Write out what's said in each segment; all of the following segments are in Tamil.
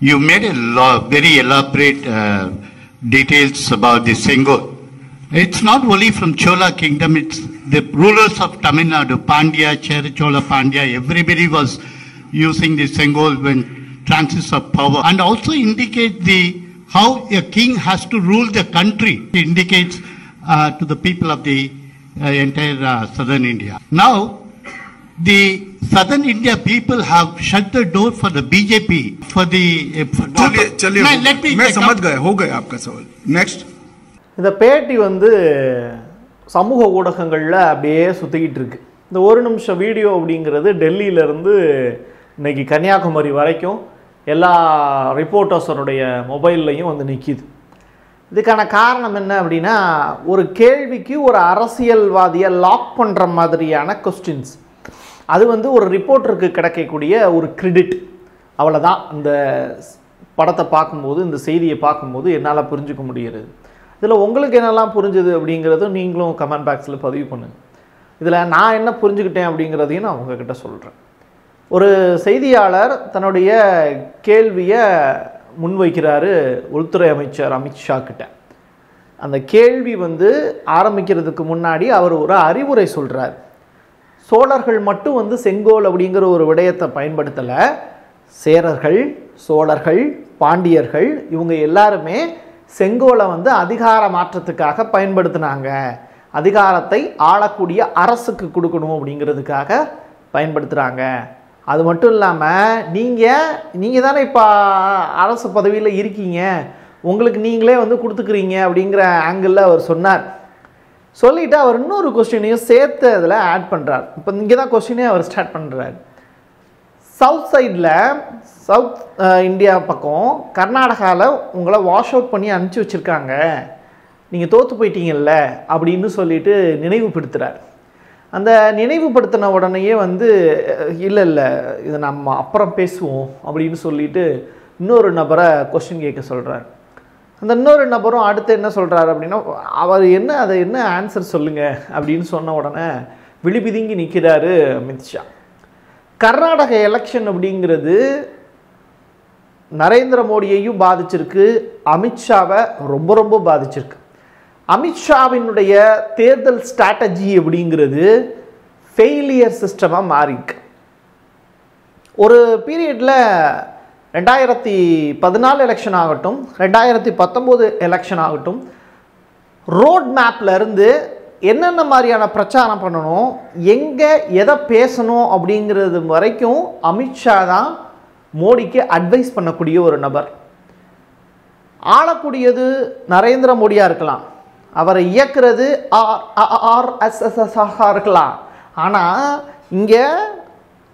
You made a lo- very elaborate uh, details about the Senghol. It's not only from Chola kingdom, it's the rulers of Tamil Nadu, Pandya, Chera Chola Pandya, everybody was using the Senghol when transits of power and also indicate the how a king has to rule the country. It indicates uh, to the people of the uh, entire uh, southern India. Now, the southern India people have shut the door for the BJP for the. uh, for- चलिए चलिए No, let me मैं take समझ up- गया हो गया आपका सवाल नेक्स्ट இந்த பேட்டி வந்து சமூக ஊடகங்களில் அப்படியே சுற்றிக்கிட்டு இருக்கு இந்த ஒரு நிமிஷம் வீடியோ அப்படிங்கிறது டெல்லியிலேருந்து இன்னைக்கு கன்னியாகுமரி வரைக்கும் எல்லா ரிப்போர்ட்டர்ஸருடைய மொபைல்லையும் வந்து நிற்கிது இதுக்கான காரணம் என்ன அப்படின்னா ஒரு கேள்விக்கு ஒரு அரசியல்வாதியை லாக் பண்ணுற மாதிரியான கொஸ்டின்ஸ் அது வந்து ஒரு ரிப்போர்ட்டருக்கு கிடைக்கக்கூடிய ஒரு கிரெடிட் அவ்வளோதான் இந்த படத்தை பார்க்கும்போது இந்த செய்தியை பார்க்கும்போது என்னால் புரிஞ்சுக்க முடிகிறது. இதில் உங்களுக்கு என்னெல்லாம் புரிஞ்சுது அப்படிங்கிறதும் நீங்களும் கமெண்ட் பாக்ஸில் பதிவு பண்ணுங்கள் இதில் நான் என்ன புரிஞ்சுக்கிட்டேன் அப்படிங்கிறதையும் நான் உங்ககிட்ட சொல்கிறேன் ஒரு செய்தியாளர் தன்னுடைய கேள்வியை முன்வைக்கிறாரு உள்துறை அமைச்சர் அமித்ஷா கிட்ட. அந்த கேள்வி வந்து ஆரம்பிக்கிறதுக்கு முன்னாடி அவர் ஒரு அறிவுரை சொல்கிறார் சோழர்கள் மட்டும் வந்து செங்கோல் அப்படிங்கிற ஒரு விடயத்தை பயன்படுத்தலை. சேரர்கள் சோழர்கள் பாண்டியர்கள் இவங்க எல்லாருமே செங்கோலை வந்து அதிகார மாற்றத்துக்காக பயன்படுத்தினாங்க. அதிகாரத்தை ஆளக்கூடிய அரசுக்கு கொடுக்கணும் அப்படிங்கிறதுக்காக பயன்படுத்துகிறாங்க அது மட்டும் இல்லாமல் நீங்கள் நீங்கள் தானே இப்போ அரசு பதவியில் இருக்கீங்க. உங்களுக்கு நீங்களே வந்து கொடுத்துக்கிறீங்க அப்படிங்கிற ஆங்கிளில் அவர் சொன்னார். சொல்லிவிட்டு அவர் இன்னொரு கொஸ்டினையும் சேர்த்து அதில் ஆட் பண்ணுறார் இப்போ இங்கே தான் கொஸ்டினே அவர் ஸ்டார்ட் பண்ணுறார் சவுத் சைடில் சவுத் இந்தியா பக்கம் கர்நாடகாவில் உங்களை வாஷ் அவுட் பண்ணி அனுப்பிச்சி வச்சுருக்காங்க. நீங்கள் தோற்று போயிட்டீங்கல்ல அப்படின்னு சொல்லிட்டு நினைவுபடுத்துகிறார் அந்த நினைவுபடுத்தின உடனேயே வந்து இல்லை இல்லை இதை நம்ம அப்புறம் பேசுவோம் அப்படின்னு சொல்லிட்டு இன்னொரு நபரை கொஸ்டின் கேட்க சொல்கிறார் அந்த இன்னொரு நபரும் அடுத்து என்ன சொல்கிறாரு அப்படின்னா அவர் என்ன அதை என்ன ஆன்சர் சொல்லுங்கள் அப்படின்னு சொன்ன உடனே விழிபிதுங்கி நிற்கிறாரு அமித்ஷா கர்நாடக எலெக்ஷன் அப்படிங்கிறது நரேந்திர மோடியையும் பாதிச்சிருக்கு அமித்ஷாவை ரொம்ப ரொம்ப பாதிச்சிருக்கு. அமித்ஷாவினுடைய தேர்தல் ஸ்ட்ராட்டஜி அப்படிங்கிறது ஃபெயிலியர் சிஸ்டமாக மாறிருக்கு ஒரு பீரியடில் ரெண்டாயிரத்தி பதினாலு எலெக்ஷன் ஆகட்டும் ரெண்டாயிரத்தி பத்தொம்போது எலெக்ஷன் ஆகட்டும் ரோட் மேப்ல இருந்து என்னென்ன மாதிரியான பிரச்சாரம் பண்ணணும் எங்கே எதை பேசணும் அப்படிங்கிறது வரைக்கும் அமித்ஷா தான் மோடிக்கு அட்வைஸ் பண்ணக்கூடிய ஒரு நபர். ஆளக்கூடியது நரேந்திர மோடியாக இருக்கலாம். அவரை இயக்குறது ஆர்எஸ்எஸ்எஸ்ஆக இருக்கலாம். ஆனால் இங்கே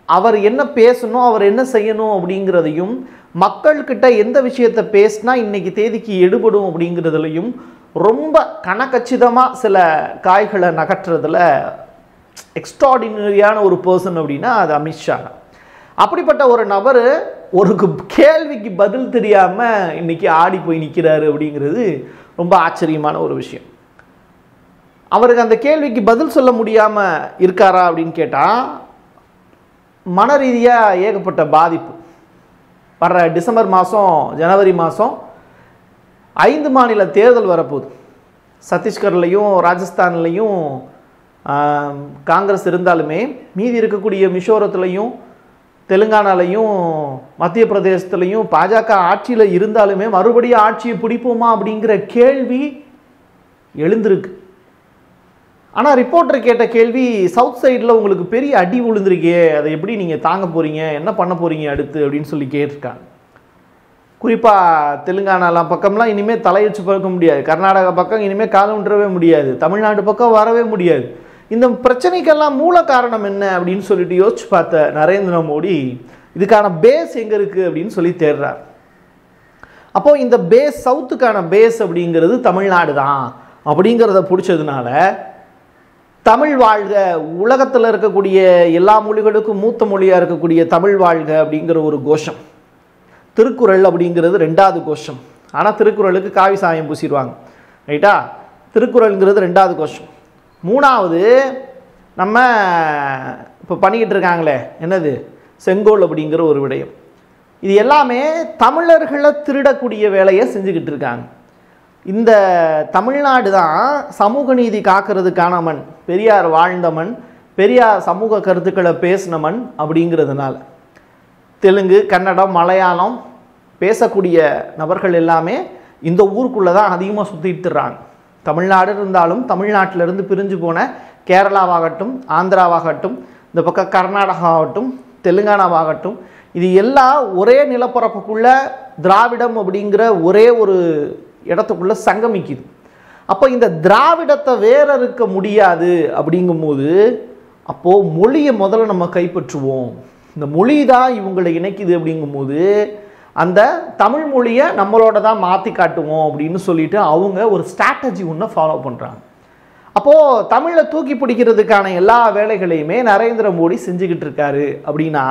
அவர் என்ன பேசணும் அவர் என்ன செய்யணும் அப்படிங்கிறதையும் மக்கள்கிட்ட எந்த விஷயத்தை பேசினா இன்னைக்கு தேதிக்கு எடுபடும் அப்படிங்கிறதுலையும் ரொம்ப கணக்கச்சிதமாக சில காய்களை நகற்றுறதுல எக்ஸ்ட்ராடினரியான ஒரு பர்சன் அப்படின்னா அது அமித்ஷா தான். அப்படிப்பட்ட ஒரு நபர் ஒரு கேள்விக்கு பதில் தெரியாமல் இன்னைக்கு ஆடி போய் நிற்கிறாரு அப்படிங்கிறது ரொம்ப ஆச்சரியமான ஒரு விஷயம். அவருக்கு அந்த கேள்விக்கு பதில் சொல்ல முடியாமல் இருக்காரா அப்படின்னு கேட்டால் மன ரீதியாக ஏகப்பட்ட பாதிப்பு. வர்ற டிசம்பர் மாதம் ஜனவரி மாதம் ஐந்து மாநில தேர்தல் வரப்போகுது. சத்தீஸ்கர்லையும் ராஜஸ்தான்லேயும் காங்கிரஸ் இருந்தாலுமே மீதி இருக்கக்கூடிய மிஷோரத்துலையும் தெலுங்கானாலையும் மத்திய பிரதேசத்துலையும் பாஜக ஆட்சியில் இருந்தாலுமே மறுபடியும் ஆட்சியை பிடிப்போமா அப்படிங்கிற கேள்வி எழுந்திருக்கு. ஆனால் ரிப்போர்ட்டர் கேட்ட கேள்வி சவுத் சைடில் உங்களுக்கு பெரிய அடி விழுந்திருக்கே அதை எப்படி நீங்கள் தாங்க போகிறீங்க என்ன பண்ண போகிறீங்க அடுத்து? அப்படின்னு சொல்லி கேட்டிருக்காங்க. குறிப்பாக தெலுங்கானாலாம் பக்கம்லாம் இனிமேல் தலையச்சு பார்க்க முடியாது. கர்நாடகா பக்கம் இனிமேல் காலம் விட்டுறவே முடியாது. தமிழ்நாடு பக்கம் வரவே முடியாது. இந்த பிரச்சனைக்கெல்லாம் மூல காரணம் என்ன அப்படின்னு சொல்லிட்டு யோசிச்சு பார்த்த நரேந்திர மோடி இதுக்கான பேஸ் எங்கே இருக்குது அப்படின்னு சொல்லி தேடுறார். அப்போது இந்த பேஸ் சவுத்துக்கான பேஸ் அப்படிங்கிறது தமிழ்நாடு தான். அப்படிங்கிறத பிடிச்சதுனால தமிழ் வாழ்க உலகத்தில் இருக்கக்கூடிய எல்லா மொழிகளுக்கும் மூத்த மொழியாக இருக்கக்கூடிய தமிழ் வாழ்க அப்படிங்கிற ஒரு கோஷம். திருக்குறள் அப்படிங்கிறது ரெண்டாவது கோஷம். ஆனால் திருக்குறளுக்கு காவி சாயம் பூசிடுவாங்க. ரைட்டா? திருக்குறள்ங்கிறது ரெண்டாவது கோஷம். மூணாவது நம்ம இப்போ பண்ணிக்கிட்டு இருக்காங்களே என்னது? செங்கோல் அப்படிங்கிற ஒரு விடயம். இது எல்லாமே தமிழர்களை திருடக்கூடிய வேலையை செஞ்சுக்கிட்டு இருக்காங்க. இந்த தமிழ்நாடு தான் சமூக நீதி காக்கிறதுக்கான மண். பெரியார் வாழ்ந்த மண் பெரியார் சமூக கருத்துக்களை பேசின மண் அப்படிங்கிறதுனால. தெலுங்கு கன்னடம் மலையாளம் பேசக்கூடிய நபர்கள் எல்லாமே இந்த ஊருக்குள்ளே தான் அதிகமாக சுற்றிட்டுறாங்க தமிழ்நாடு இருந்தாலும் தமிழ்நாட்டிலிருந்து பிரிஞ்சு போன கேரளாவாகட்டும் ஆந்திராவாகட்டும் இந்த பக்கம் கர்நாடகாவாகட்டும் தெலுங்கானாவாகட்டும் இது எல்லாம் ஒரே நிலப்பரப்புக்குள்ள திராவிடம் அப்படிங்கிற ஒரே ஒரு இடத்துக்குள்ளே சங்கமிக்குது. அப்போ இந்த திராவிடத்தை வேற இருக்க முடியாது அப்படிங்கும்போது அப்போது மொழியை முதல்ல நம்ம கைப்பற்றுவோம். இந்த மொழி தான் இவங்களை இணைக்குது அப்படிங்கும்போது அந்த தமிழ் மொழியை நம்மளோட தான் மாற்றி காட்டுவோம் அப்படின்னு சொல்லிட்டு அவங்க ஒரு ஸ்ட்ராட்டஜி ஒன்று ஃபாலோ பண்ணுறாங்க அப்போது தமிழை தூக்கி பிடிக்கிறதுக்கான எல்லா வேலைகளையுமே நரேந்திர மோடி செஞ்சுக்கிட்டு இருக்காரு அப்படின்னா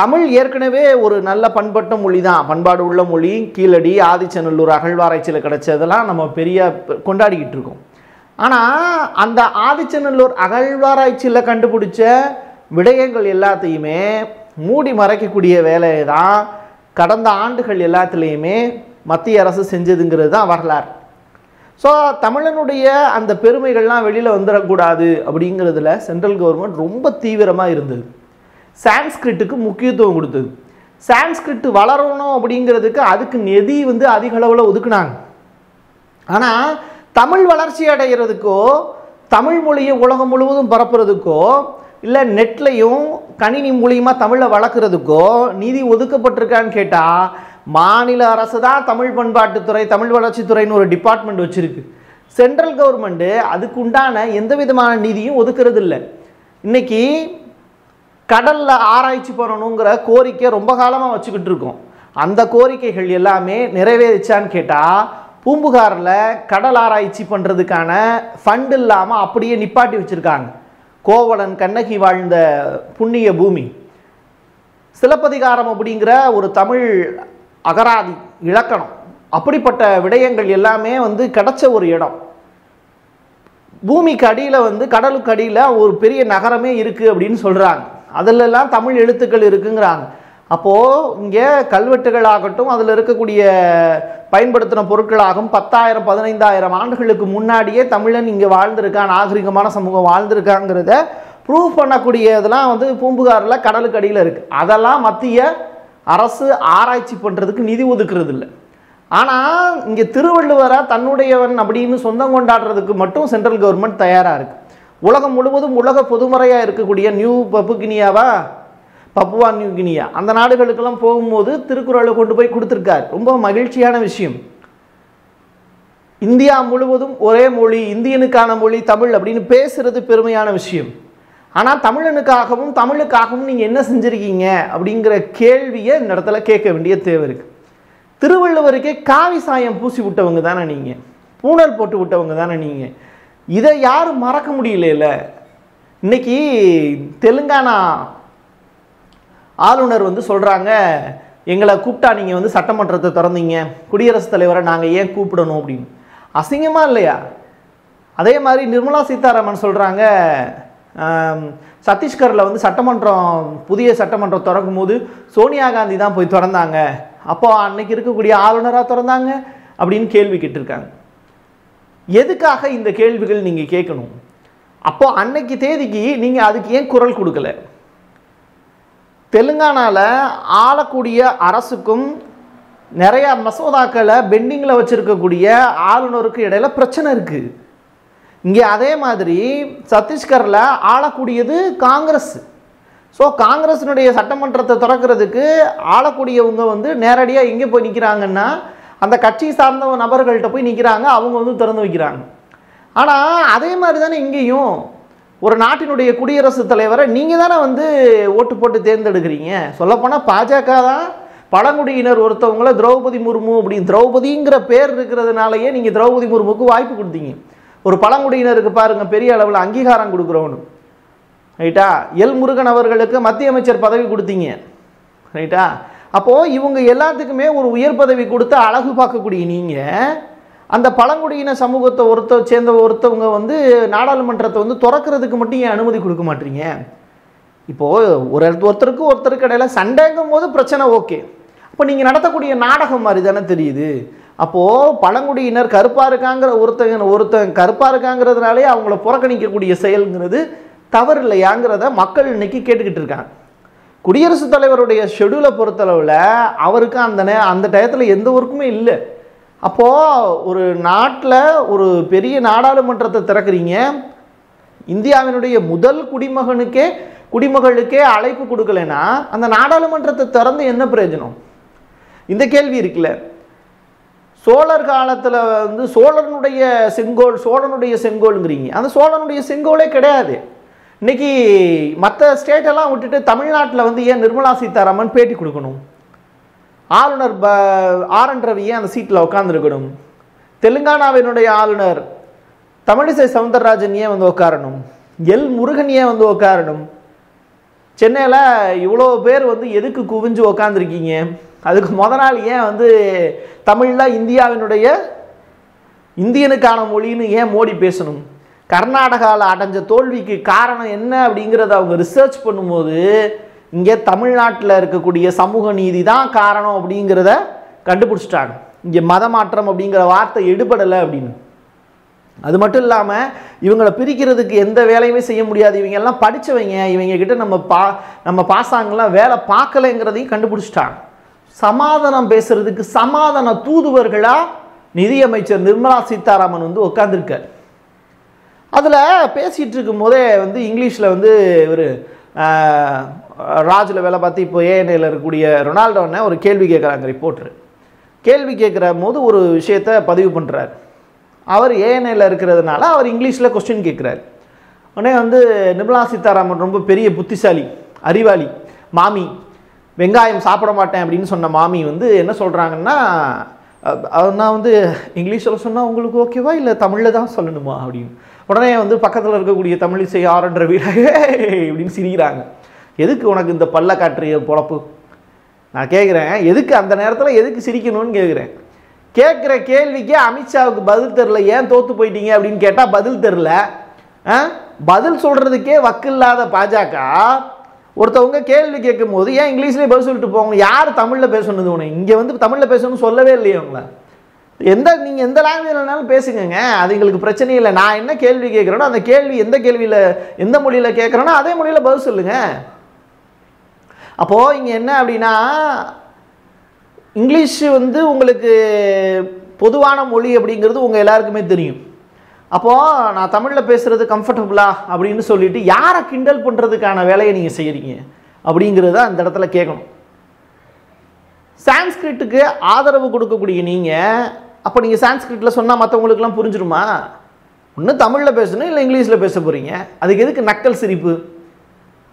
தமிழ் ஏற்கனவே ஒரு நல்ல பண்பட்ட மொழி தான் பண்பாடு உள்ள மொழி கீழடி ஆதிச்சநல்லூர் அகழ்வாராய்ச்சியில் கிடைச்சதெல்லாம் நம்ம பெரிய கொண்டாடிக்கிட்டு இருக்கோம். ஆனால் அந்த ஆதிச்சநல்லூர் அகழ்வாராய்ச்சியில் கண்டுபிடிச்ச விடயங்கள் எல்லாத்தையுமே மூடி மறைக்கக்கூடிய வேலையை தான் கடந்த ஆண்டுகள் எல்லாத்துலேயுமே மத்திய அரசு செஞ்சதுங்கிறது தான் வரலாறு. ஸோ தமிழனுடைய அந்த பெருமைகள்லாம் வெளியில் வந்துடக்கூடாது அப்படிங்கிறதுல சென்ட்ரல் கவர்மெண்ட் ரொம்ப தீவிரமாக இருந்தது. சான்ஸ்கிரிட்டுக்கு முக்கியத்துவம் கொடுத்தது. சான்ஸ்கிரிட் வளரணும் அப்படிங்கிறதுக்கு அதுக்கு நிதி வந்து அதிக அளவில் ஒதுக்குனாங்க. ஆனால் தமிழ் வளர்ச்சி அடைகிறதுக்கோ தமிழ் மொழியை உலகம் முழுவதும் பரப்புறதுக்கோ இல்லை நெட்லையும் கணினி மூலியமாக தமிழை வளர்க்குறதுக்கோ நிதி ஒதுக்கப்பட்டிருக்கான்னு கேட்டால் மாநில அரசு தான் தமிழ் பண்பாட்டுத்துறை தமிழ் வளர்ச்சித்துறைன்னு ஒரு டிபார்ட்மெண்ட் வச்சுருக்கு. சென்ட்ரல் கவர்மெண்ட்டு அதுக்கு உண்டான எந்த விதமான நிதியும் ஒதுக்கிறது இல்லை இன்றைக்கி கடலில் ஆராய்ச்சி பண்ணணுங்கிற கோரிக்கை ரொம்ப காலமாக வச்சுக்கிட்டு இருக்கோம். அந்த கோரிக்கைகள் எல்லாமே நிறைவேறிச்சான்னு கேட்டால் பூம்புகாரில் கடல் ஆராய்ச்சி பண்ணுறதுக்கான ஃபண்ட் இல்லாமல் அப்படியே நிப்பாட்டி வச்சுருக்காங்க. கோவலன் கண்ணகி வாழ்ந்த புண்ணிய பூமி. சிலப்பதிகாரம் அப்படிங்கிற ஒரு தமிழ் அகராதி இலக்கணம். அப்படிப்பட்ட விடயங்கள் எல்லாமே வந்து கிடச்ச ஒரு இடம். பூமிக்கு அடியில் வந்து கடலுக்கு அடியில் ஒரு பெரிய நகரமே இருக்குது அப்படின்னு சொல்கிறாங்க அதிலெல்லாம் தமிழ் எழுத்துக்கள் இருக்குங்கிறாங்க. அப்போது இங்கே கல்வெட்டுகளாகட்டும் அதில் இருக்கக்கூடிய பயன்படுத்தின பொருட்களாகும். பத்தாயிரம் பதினைந்தாயிரம் ஆண்டுகளுக்கு முன்னாடியே தமிழன் இங்கே வாழ்ந்திருக்கான் நாகரிகமான சமூகம் வாழ்ந்திருக்காங்கிறத ப்ரூவ் பண்ணக்கூடியதெல்லாம் வந்து பூம்புகாரில் கடலுக்கு அடியில் இருக்குது அதெல்லாம் மத்திய அரசு ஆராய்ச்சி பண்ணுறதுக்கு நிதி ஒதுக்குறது இல்லை ஆனால் இங்கே திருவள்ளுவரை தன்னுடையவன் அப்படின்னு சொந்தம் கொண்டாடுறதுக்கு மட்டும் சென்ட்ரல் கவர்மெண்ட் தயாராக இருக்குது உலகம் முழுவதும் உலக பொதுமறையாக இருக்கக்கூடிய நியூ பப்புகினியாவா பப்புவா நியூ கினியா. அந்த நாடுகளுக்கெல்லாம் போகும்போது திருக்குறளை கொண்டு போய் கொடுத்துருக்காரு. ரொம்ப மகிழ்ச்சியான விஷயம். இந்தியா முழுவதும் ஒரே மொழி இந்தியனுக்கான மொழி தமிழ் அப்படின்னு பேசுறது பெருமையான விஷயம். ஆனால் தமிழனுக்காகவும் தமிழுக்காகவும் நீங்கள் என்ன செஞ்சுருக்கீங்க அப்படிங்கிற கேள்வியை இந்த இடத்துல கேட்க வேண்டிய தேவை இருக்குது திருவள்ளுவருக்கே காவி சாயம் பூசி விட்டவங்க தானே நீங்கள் பூணல் போட்டு விட்டவங்க தானே நீங்கள் இதை யாரும் மறக்க முடியல இன்றைக்கி தெலுங்கானா ஆளுநர் வந்து சொல்கிறாங்க எங்களை கூப்பிட்டா நீங்கள் வந்து சட்டமன்றத்தை திறந்தீங்க குடியரசுத் தலைவரை நாங்கள் ஏன் கூப்பிடணும் அப்படின்னு. அசிங்கமாக இல்லையா? அதே மாதிரி நிர்மலா சீதாராமன் சொல்கிறாங்க சத்தீஸ்கரில் வந்து சட்டமன்றம் புதிய சட்டமன்றம் திறக்கும் போது சோனியா காந்தி தான் போய் திறந்தாங்க. அப்போ அன்னைக்கு இருக்கக்கூடிய ஆளுநராக திறந்தாங்க அப்படின்னு கேள்வி கேட்டிருக்காங்க. எதுக்காக இந்த கேள்விகள் நீங்கள் கேட்கணும்? அப்போது அன்னைக்கு தேதிக்கு நீங்கள் அதுக்கு ஏன் குரல் கொடுக்கல? தெலுங்கானாவில் ஆளக்கூடிய அரசுக்கும் நிறைய மசோதாக்களை பெண்டிங்கில் வச்சுருக்கக்கூடிய ஆளுநருக்கு இடையில பிரச்சனை இருக்குது இங்கே அதே மாதிரி சத்தீஸ்கரில் ஆளக்கூடியது காங்கிரஸ். ஸோ காங்கிரஸினுடைய சட்டமன்றத்தை திறக்கிறதுக்கு ஆளக்கூடியவங்க வந்து நேரடியாக எங்கே போய் நிற்கிறாங்கன்னா அந்த கட்சி சார்ந்த நபர்கள்ட்ட போய் நிற்கிறாங்க அவங்க வந்து திறந்து வைக்கிறாங்க. ஆனால் அதே மாதிரி தானே இங்கேயும் ஒரு நாட்டினுடைய குடியரசுத் தலைவரை நீங்கள் தானே வந்து ஓட்டு போட்டு தேர்ந்தெடுக்கிறீங்க? சொல்லப்போனால் பாஜக தான் பழங்குடியினர் ஒருத்தவங்கள திரௌபதி முர்மு அப்படி திரௌபதிங்கிற பேர் இருக்கிறதுனாலயே நீங்கள் திரௌபதி முர்முக்கு வாய்ப்பு கொடுத்தீங்க. ஒரு பழங்குடியினருக்கு பாருங்கள் பெரிய அளவில் அங்கீகாரம் கொடுக்குறவனு. ரைட்டா? எல் முருகன் அவர்களுக்கு மத்திய அமைச்சர் பதவி கொடுத்தீங்க. ரைட்டா? அப்போது இவங்க எல்லாத்துக்குமே ஒரு உயர் பதவி கொடுத்து அழகு பார்க்கக்கூடிய நீங்கள் அந்த பழங்குடியின சமூகத்தை ஒருத்த சேர்ந்த ஒருத்தவங்க வந்து நாடாளுமன்றத்தை வந்து திறக்கிறதுக்கு மட்டும் ஏன் அனுமதி கொடுக்க மாட்டீங்க? இப்போது ஒரு ஒருத்தருக்கு ஒருத்தருக்கு இடையில சண்டைங்கும் போது பிரச்சனை ஓகே. அப்போ நீங்கள் நடத்தக்கூடிய நாடகம் மாதிரி தானே தெரியுது. அப்போது பழங்குடியினர் கருப்பாக இருக்காங்கிற ஒருத்தங்க ஒருத்தன் கருப்பாக இருக்காங்கிறதுனாலே அவங்கள புறக்கணிக்கக்கூடிய செயல்ங்கிறது தவறு இல்லையாங்கிறத மக்கள் இன்னைக்கு கேட்டுக்கிட்டு இருக்காங்க. குடியரசுத் தலைவருடைய ஷெடியூலை பொறுத்தளவில் அவருக்கு அந்த நே அந்த டயத்தில் எந்த ஒர்க்குமே இல்லை. அப்போது ஒரு நாட்டில் ஒரு பெரிய நாடாளுமன்றத்தை திறக்கிறீங்க. இந்தியாவினுடைய முதல் குடிமகனுக்கே குடிமகளுக்கே அழைப்பு கொடுக்கலைன்னா அந்த நாடாளுமன்றத்தை திறந்து என்ன பிரயோஜனம்? இந்த கேள்வி இருக்குல்ல. சோழர் காலத்தில் வந்து சோழனுடைய செங்கோல் சோழனுடைய செங்கோலுங்கிறீங்க. அந்த சோழனுடைய செங்கோலே கிடையாது. இன்னைக்கு மற்ற ஸ்டேட்டெல்லாம் விட்டுட்டு தமிழ்நாட்டில் வந்து ஏன் நிர்மலா சீதாராமன் பேட்டி கொடுக்கணும்? ஆளுநர் ப ஆர் என் ரவி ஏன் அந்த சீட்டில் உட்காந்துருக்கணும் தெலுங்கானாவினுடைய ஆளுநர் தமிழிசை சவுந்தரராஜன் ஏன் வந்து உட்காரணும்? எல் முருகன் ஏன் வந்து உட்காரணும்? சென்னையில் இவ்வளோ பேர் வந்து எதுக்கு குவிஞ்சு உக்காந்துருக்கீங்க அதுக்கு முத நாள் ஏன் வந்து தமிழில் இந்தியாவினுடைய இந்தியனுக்கான மொழின்னு ஏன் மோடி பேசணும்? கர்நாடகாவில் அடைஞ்ச தோல்விக்கு காரணம் என்ன அப்படிங்கிறத அவங்க ரிசர்ச் பண்ணும்போது இங்கே தமிழ்நாட்டில் இருக்கக்கூடிய சமூக நீதி தான் காரணம் அப்படிங்கிறத கண்டுபிடிச்சிட்டாங்க. இங்கே மத மாற்றம் அப்படிங்கிற வார்த்தை எடுபடலை அப்படின்னு. அது மட்டும் இல்லாமல் இவங்களை பிரிக்கிறதுக்கு எந்த வேலையுமே செய்ய முடியாது. இவங்க எல்லாம் படித்தவங்க இவங்க கிட்ட நம்ம பா நம்ம பாசாங்கெல்லாம் வேலை பார்க்கலைங்கிறதையும் கண்டுபிடிச்சிட்டாங்க. சமாதானம் பேசுறதுக்கு சமாதான தூதுவர்களாக நிதியமைச்சர் நிர்மலா சீதாராமன் வந்து உட்காந்துருக்கார் அதில் பேசிகிட்டு இருக்கும்போதே வந்து இங்கிலீஷில் வந்து ஒரு ராஜில் வேலை பார்த்து இப்போ ஏஎன்ஏல இருக்கக்கூடிய ரொனால்டோன்னு ஒரு கேள்வி கேட்குறாங்க ரிப்போர்ட்டர் கேள்வி கேட்குற போது ஒரு விஷயத்தை பதிவு பண்ணுறாரு அவர் ஏஎன்ஏல இருக்கிறதுனால அவர் இங்கிலீஷில் கொஸ்டின் கேட்குறாரு. உடனே வந்து நிர்மலா சீதாராமன் ரொம்ப பெரிய புத்திசாலி அறிவாளி மாமி வெங்காயம் சாப்பிட மாட்டேன் அப்படின்னு சொன்ன மாமி வந்து என்ன சொல்கிறாங்கன்னா நான் வந்து இங்கிலீஷில் சொன்னால் உங்களுக்கு ஓகேவா இல்லை தமிழில் தான் சொல்லணுமா அப்படின்னு. உடனே வந்து பக்கத்தில் இருக்கக்கூடிய தமிழிசை ஆறுன்ற வீட இப்படின்னு சிரிக்கிறாங்க. எதுக்கு உனக்கு இந்த பல்ல காற்றிய பொழப்பு? நான் கேட்குறேன் எதுக்கு அந்த நேரத்தில் எதுக்கு சிரிக்கணும்னு கேட்குறேன் கேட்குற கேள்விக்கே அமித்ஷாவுக்கு பதில் தெரில ஏன் தோற்று போயிட்டீங்க அப்படின்னு கேட்டால் பதில் தெரில ஆ? பதில் சொல்கிறதுக்கே வக்கில்லாத பாஜக. ஒருத்தவங்க கேள்வி கேட்கும் போது ஏன் இங்கிலீஷ்லேயே பதில் சொல்லிட்டு போவாங்க யார் தமிழில் பேசணுது உனக்கு இங்கே வந்து தமிழில் பேசணும்னு சொல்லவே இல்லையே அவங்கள எந்த நீங்கள் எந்த லாங்குவேஜ்லனாலும் பேசுங்கங்க. அது எங்களுக்கு பிரச்சனை இல்லை. நான் என்ன கேள்வி கேட்குறேனோ அந்த கேள்வி எந்த கேள்வியில் எந்த மொழியில் கேட்குறேனோ அதே மொழியில் பதில் சொல்லுங்கள் அப்போது இங்கே என்ன அப்படின்னா இங்கிலீஷ் வந்து உங்களுக்கு பொதுவான மொழி அப்படிங்கிறது உங்கள் எல்லாருக்குமே தெரியும். அப்போது நான் தமிழில் பேசுகிறது கம்ஃபர்டபுளா அப்படின்னு சொல்லிட்டு யாரை கிண்டல் பண்ணுறதுக்கான வேலையை நீங்கள் செய்கிறீங்க அப்படிங்கிறத அந்த இடத்துல கேட்கணும். சான்ஸ்கிரிட்டுக்கு ஆதரவு கொடுக்கக்கூடிய நீங்கள் அப்போ நீங்கள் சான்ஸ்கிரிட்டில் சொன்னால் மற்றவங்களுக்குலாம் புரிஞ்சிருமா? ஒன்று தமிழில் பேசணும் இல்லை இங்கிலீஷில் பேச போகிறீங்க அதுக்கு எதுக்கு நக்கல் சிரிப்பு?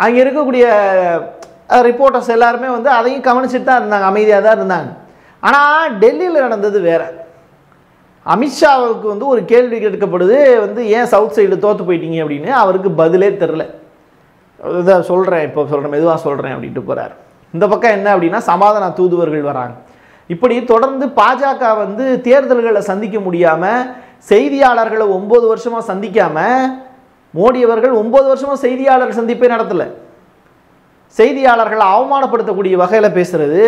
அங்கே இருக்கக்கூடிய ரிப்போர்ட்டர்ஸ் எல்லாருமே வந்து அதையும் கவனிச்சுட்டு தான் இருந்தாங்க அமைதியாக தான் இருந்தாங்க. ஆனால் டெல்லியில் நடந்தது வேற. அமித்ஷாவுக்கு வந்து ஒரு கேள்வி கேட்கப்படுது வந்து ஏன் சவுத் சைடு தோற்று போயிட்டீங்க அப்படின்னு? அவருக்கு பதிலே தெரில இதை சொல்கிறேன் இப்போ சொல்கிறேன் மெதுவாக சொல்கிறேன் அப்படின்ட்டு போகிறார் இந்த பக்கம் என்ன அப்படின்னா சமாதான தூதுவர்கள் வராங்க. இப்படி தொடர்ந்து பாஜக வந்து தேர்தல்களை சந்திக்க முடியாமல் செய்தியாளர்களை ஒம்பது வருஷமாக சந்திக்காமல் மோடி அவர்கள் ஒம்பது வருஷமாக செய்தியாளர் சந்திப்பே நடத்தலை. செய்தியாளர்களை அவமானப்படுத்தக்கூடிய வகையில் பேசுகிறது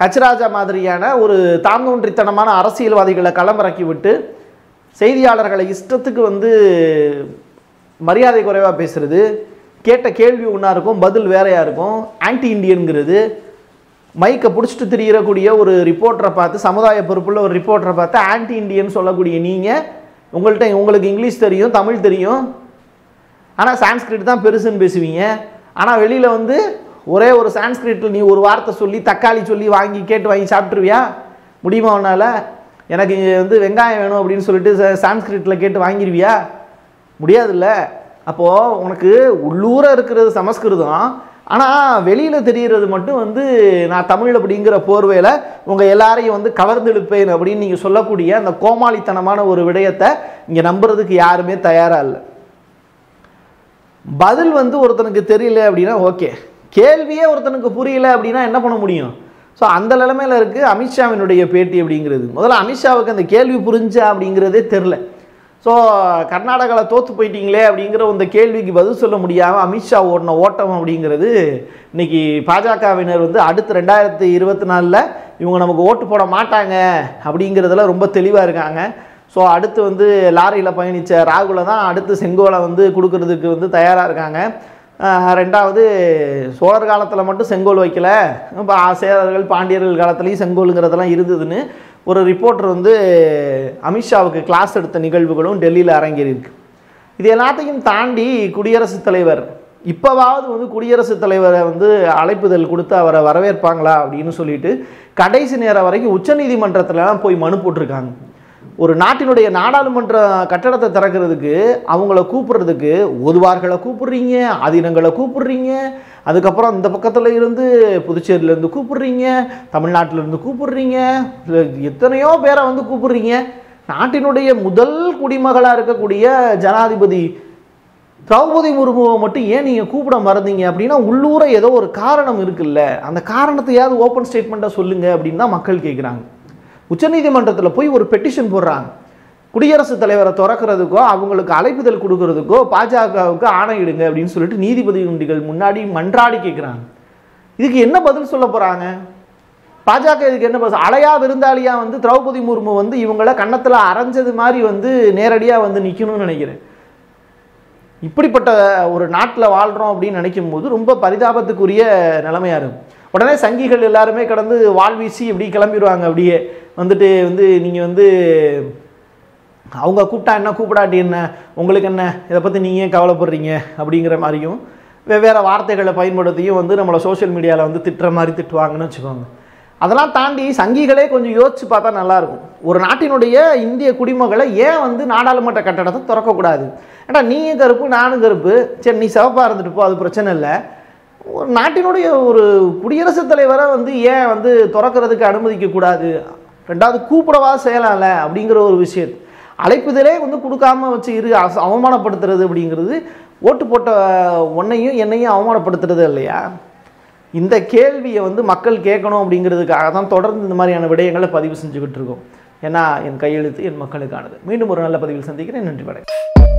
ஹச்ராஜா மாதிரியான ஒரு தாந்தோன்றித்தனமான அரசியல்வாதிகளை களமிறக்கி விட்டு செய்தியாளர்களை இஷ்டத்துக்கு வந்து மரியாதை குறைவாக பேசுகிறது கேட்ட கேள்வி ஒன்றா இருக்கும் பதில் வேறையாக இருக்கும் ஆன்டி இண்டியனுங்கிறது மைக்கை பிடிச்சிட்டு திரியக்கூடிய ஒரு ரிப்போர்ட்டரை பார்த்து சமுதாய பொறுப்புள்ள ஒரு ரிப்போர்ட்டரை பார்த்து ஆன்டி இண்டியன் சொல்லக்கூடிய நீங்கள் உங்கள்கிட்ட உங்களுக்கு இங்கிலீஷ் தெரியும் தமிழ் தெரியும். ஆனால் சான்ஸ்கிரிட் தான் பெருசுன்னு பேசுவீங்க. ஆனால் வெளியில் வந்து ஒரே ஒரு சான்ஸ்கிரிட்டில் நீ ஒரு வார்த்தை சொல்லி தக்காளி சொல்லி வாங்கி கேட்டு வாங்கி சாப்பிட்ருவியா முடியுமா உன்னால்? எனக்கு இங்கே வந்து வெங்காயம் வேணும் அப்படின்னு சொல்லிட்டு சான்ஸ்கிரிட்டில் கேட்டு வாங்கிடுவியா முடியாதுல்ல. அப்போது உனக்கு உள்ளூர இருக்கிறது சமஸ்கிருதம். ஆனால் வெளியில் தெரிகிறது மட்டும் வந்து நான் தமிழ் அப்படிங்கிற போர்வையில் உங்கள் எல்லாரையும் வந்து கவர்ந்தெடுப்பேன் அப்படின்னு நீங்கள் சொல்லக்கூடிய அந்த கோமாளித்தனமான ஒரு விடயத்தை இங்கே நம்புறதுக்கு யாருமே தயாராக இல்லை. பதில் வந்து ஒருத்தனுக்கு தெரியல அப்படின்னா ஓகே. கேள்வியே ஒருத்தனுக்கு புரியல அப்படின்னா என்ன பண்ண முடியும்? ஸோ அந்த நிலமையில் இருக்குது அமித்ஷாவினுடைய பேட்டி அப்படிங்கிறது. முதல்ல அமித்ஷாவுக்கு அந்த கேள்வி புரிஞ்சா அப்படிங்கிறதே தெரில ஸோ கர்நாடகாவில் தோற்று போயிட்டீங்களே அப்படிங்கிற இந்த கேள்விக்கு பதில் சொல்ல முடியாமல் அமித்ஷா ஓடின ஓட்டம் அப்படிங்கிறது இன்றைக்கி பாஜகவினர் வந்து அடுத்து ரெண்டாயிரத்தி இருபத்தி நாலில் இவங்க நமக்கு ஓட்டு போட மாட்டாங்க அப்படிங்கிறதுல ரொம்ப தெளிவாக இருக்காங்க. ஸோ அடுத்து வந்து லாரியில் பயணித்த ராகுலை தான் அடுத்து செங்கோலை வந்து கொடுக்கறதுக்கு வந்து தயாராக இருக்காங்க. ரெண்டாவது சோழர் காலத்தில் மட்டும் செங்கோல் வைக்கல. இப்போ சேரர்கள் பாண்டியர்கள் காலத்துலேயும் செங்கோலுங்கிறதெல்லாம் இருந்ததுன்னு ஒரு ரிப்போர்ட்டர் வந்து அமித்ஷாவுக்கு கிளாஸ் எடுத்த நிகழ்வுகளும் டெல்லியில் அரங்கேறியிருக்கு. இது எல்லாத்தையும் தாண்டி குடியரசுத் தலைவர் இப்போவாவது வந்து குடியரசுத் தலைவரை வந்து அழைப்புதல் கொடுத்து அவரை வரவேற்பாங்களா அப்படின்னு சொல்லிட்டு கடைசி நேரம் வரைக்கும் உச்சநீதிமன்றத்துலலாம் போய் மனு போட்டிருக்காங்க. ஒரு நாட்டினுடைய நாடாளுமன்ற கட்டடத்தை திறக்கிறதுக்கு அவங்கள கூப்பிடுறதுக்கு ஒதுவார்களை கூப்பிடுறீங்க ஆதீனங்களை கூப்பிடுறீங்க அதுக்கப்புறம் இந்த பக்கத்தில் இருந்து புதுச்சேரியிலேருந்து கூப்பிடுறீங்க தமிழ்நாட்டிலேருந்து கூப்பிடுறீங்க எத்தனையோ பேரை வந்து கூப்பிடுறீங்க. நாட்டினுடைய முதல் குடிமகளாக இருக்கக்கூடிய ஜனாதிபதி திரௌபதி முர்முவை மட்டும் ஏன் நீங்கள் கூப்பிட மறந்தீங்க அப்படின்னா உள்ளூர ஏதோ ஒரு காரணம் இருக்குல்ல. அந்த காரணத்தையாவது ஓப்பன் ஸ்டேட்மெண்ட்டாக சொல்லுங்கள் அப்படின்னு தான் மக்கள் கேட்குறாங்க உச்சநீதிமன்றத்தில் போய் ஒரு பெட்டிஷன் போடுறாங்க. குடியரசுத் தலைவரை திறக்கிறதுக்கோ அவங்களுக்கு அழைப்புதல் கொடுக்கறதுக்கோ பாஜகவுக்கு ஆணையிடுங்க அப்படின்னு சொல்லிட்டு நீதிபதிகள் முன்னாடி மன்றாடி கேட்குறாங்க இதுக்கு என்ன பதில் சொல்ல போகிறாங்க பாஜக இதுக்கு என்ன பதில்? அலையா விருந்தாளியா வந்து திரௌபதி முர்மு வந்து இவங்கள கன்னத்தில் அரைஞ்சது மாதிரி வந்து நேரடியாக வந்து நிற்கணும்னு நினைக்கிறேன். இப்படிப்பட்ட ஒரு நாட்டில் வாழ்கிறோம் அப்படின்னு நினைக்கும் போது ரொம்ப பரிதாபத்துக்குரிய நிலைமையா இருக்கும். உடனே சங்கிகள் எல்லாருமே கடந்து வாள் வீசி இப்படி கிளம்பிடுவாங்க அப்படியே. வந்துட்டு வந்து நீங்கள் வந்து அவங்க கூப்பிட்டா என்ன கூப்பிடாட்டி என்ன? உங்களுக்கு என்ன? இதை பற்றி நீங்கள் ஏன் கவலைப்படுறீங்க? அப்படிங்கிற மாதிரியும் வெவ்வேறு வார்த்தைகளை பயன்படுத்தியும் வந்து நம்மளை சோஷியல் மீடியாவில் வந்து திட்டுற மாதிரி திட்டுவாங்கன்னு வச்சுக்கோங்க. அதெல்லாம் தாண்டி சங்கிகளே கொஞ்சம் யோசிச்சு பார்த்தா நல்லாயிருக்கும் ஒரு நாட்டினுடைய இந்திய குடிமகளை ஏன் வந்து நாடாளுமன்ற கட்டடத்தை திறக்கக்கூடாது? ஏடா நீயும் கருப்பு நானும் கருப்பு. சரி நீ சிவப்பாக இருந்துட்டு போ அது பிரச்சனை இல்லை. ஒரு நாட்டினுடைய ஒரு குடியரசுத் தலைவரை வந்து ஏன் வந்து திறக்கிறதுக்கு அனுமதிக்கக்கூடாது? ரெண்டாவது கூப்பிடவா செய்யலாம்ல அப்படிங்கிற ஒரு விஷயம். அழைப்புதலே வந்து கொடுக்காம வச்சு இரு அவமானப்படுத்துறது அப்படிங்கிறது ஓட்டு போட்ட உன்னையும் என்னையும் அவமானப்படுத்துறது இல்லையா? இந்த கேள்வியை வந்து மக்கள் கேட்கணும் அப்படிங்கிறதுக்காக தான் தொடர்ந்து இந்த மாதிரியான விடயங்களை பதிவு செஞ்சுக்கிட்டு இருக்கோம். ஏன்னா என் கையெழுத்து என் மக்களுக்கானது. மீண்டும் ஒரு நல்ல பதிவில் சந்திக்கிறேன். நன்றி வணக்கம்.